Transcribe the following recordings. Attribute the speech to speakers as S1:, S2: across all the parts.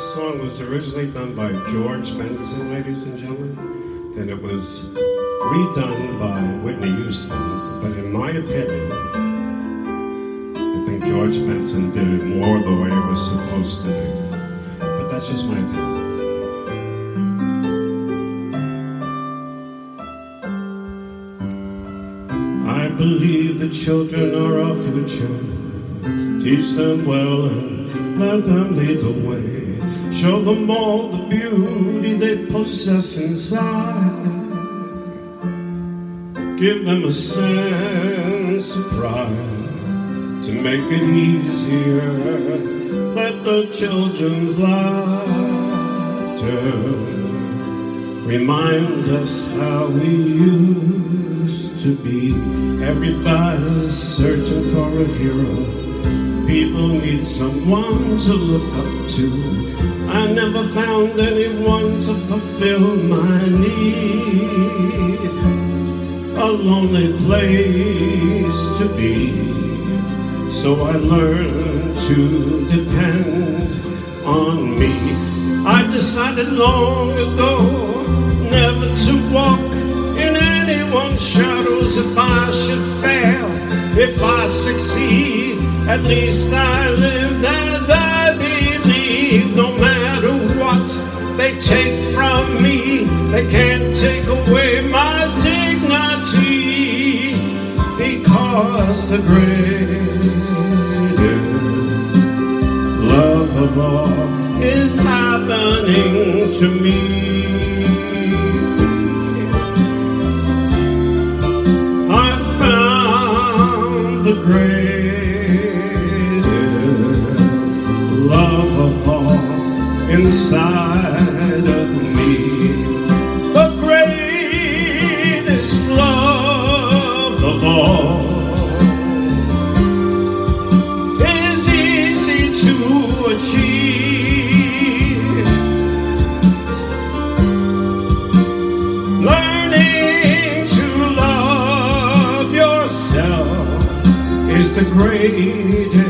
S1: This song was originally done by George Benson, ladies and gentlemen. Then it was redone by Whitney Houston. But in my opinion, I think George Benson did it more the way it was supposed to be. But that's just my opinion. I believe the children are our future. Teach them well and let them lead the way. Show them all the beauty they possess inside. Give them a sense of pride to make it easier. Let the children's laughter remind us how we used to be. Everybody's searching for a hero. People need someone to look up to. I never found anyone to fulfill my need. A lonely place to be. So I learned to depend on me. I decided long ago never to walk in anyone's shadows if I should fail. If I succeed, at least I lived as I they take from me, they can't take away my dignity. Because the greatest love of all is happening to me. I found the greatest love of all inside of me. The greatest love of all is easy to achieve. Learning to love yourself is the greatest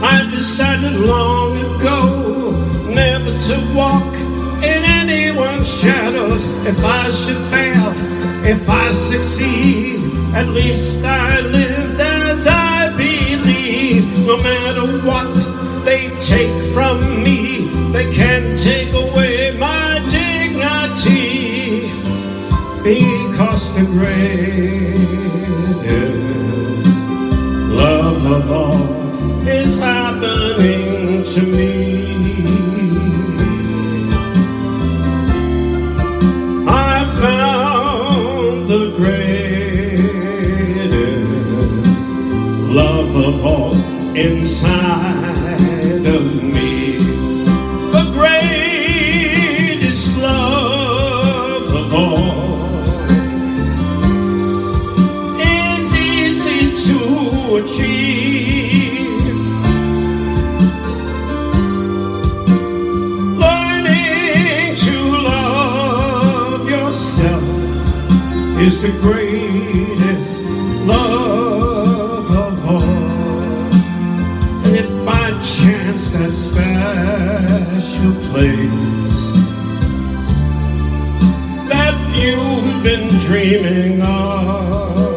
S1: I decided long ago never to walk in anyone's shadows. If I should fail, if I succeed, at least I lived as I believe. No matter what they take from me, they can't take away my dignity. Because the greatest love of all is happening to me. I found the greatest love of all inside of me. The greatest love of all is easy to achieve. Is the greatest love of all. If by chance that special place that you've been dreaming of